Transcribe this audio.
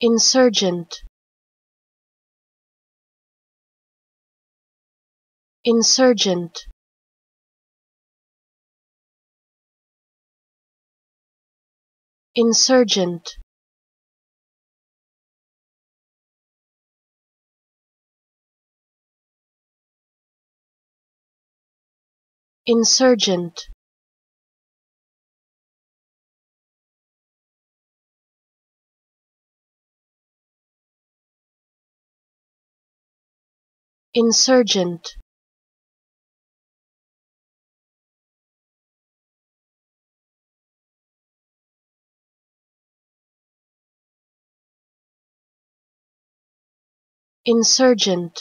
insurgent. Insurgent. Insurgent. Insurgent insurgent. Insurgent